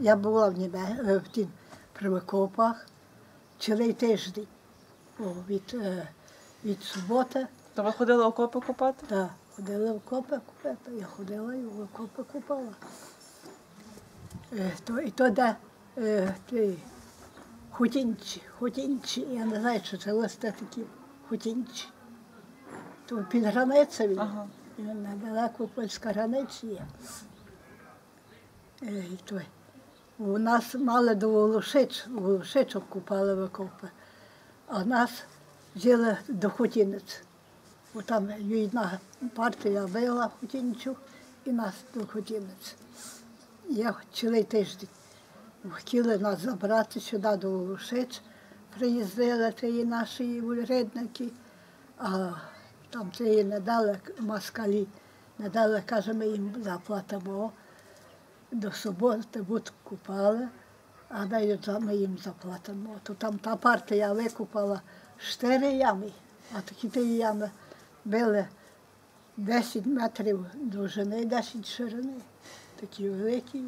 Я була в, Німе... е, в тім Привикопах цілий тиждень. О, від, е, від суботи То ви ходили окопи копати? та ходила в копи купити. Я ходила і в копи купала. Е, то, і то де ті хутінчі, хутінчі, я не знаю, що це листи такі хутінчі. То під границею, Ага. недалеко польська границя є. І той. У нас мали до Волошич, Волошичок купали в окопи, а нас взяли до Хотінець. Бо там війна партія била Хотінчук і нас до Хотінець. Я цілий тиждень. Хотіли нас забрати сюди до Волошич. Приїздили ті наші урядники, а там ті не дали москалі, не дали, каже, ми їм заплатимо. До суботи будь купали, а даю ми їм заплатимо. То там та партія викупала чотири ями, а такі ті ями били 10 метрів довжини, 10 ширини, такі великі.